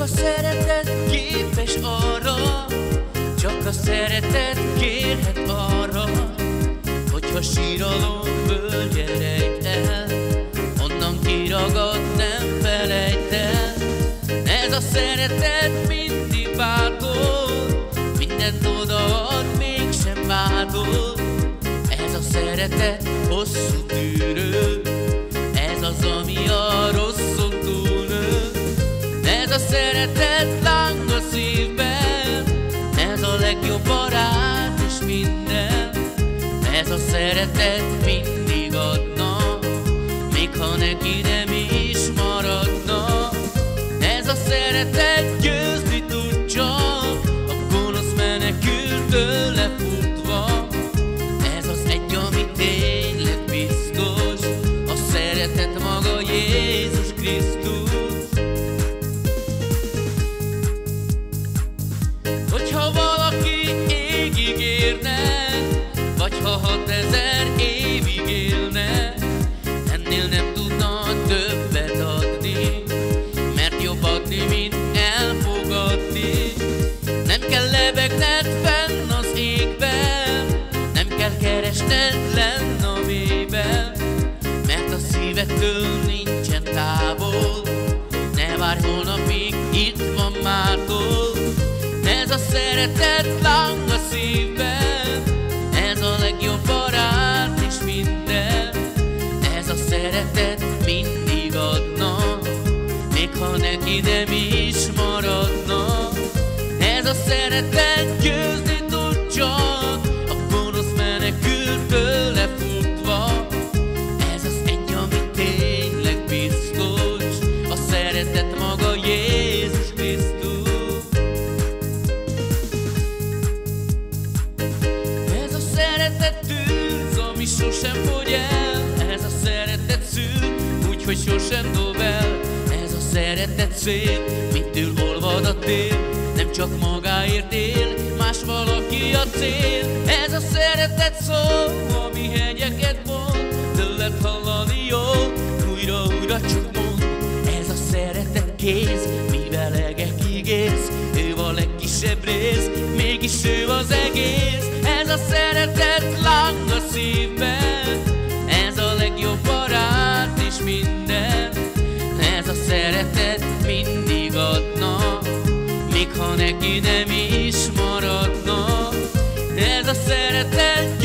Csak a szeretet képes arra, csak a szeretet kérhet arra, hogyha síralom völgye rejt el, onnan kiragad nem felejt el. Ez a szeretet mindig bátor, mindent odaad, mégsem vádol. Ez a szeretet hosszú tűrő, Ez a szeretet lenn a mélyben, mert a szívettől nincsen távol. Ne várj holnapig, itt van mától. Ez a szeretet láng a szívben, ez a legjobb barát és minden. Ez a szeretet mindig adna, még ha neki nem is maradna. Ez a szeretet győzni szeretet maga Jézus Krisztus. Ez a szeretet tűz, ami sosem fogy el, ez a szeretet szűr, úgyhogy sosem dob el. Ez a szeretet szél, mitől olvad a tél, nem csak magáért él, más valaki a cél. Ez a szeretet szó, ami hegyeket mond, tőled hallani kéz, mivel egek igész, ő a legkisebb rész, mégis ő az egész. Ez a szeretet láng a szívben, ez a legjobb barát és minden. Ez a szeretet mindig adna, még ha neki nem is maradna. Ez a szeretet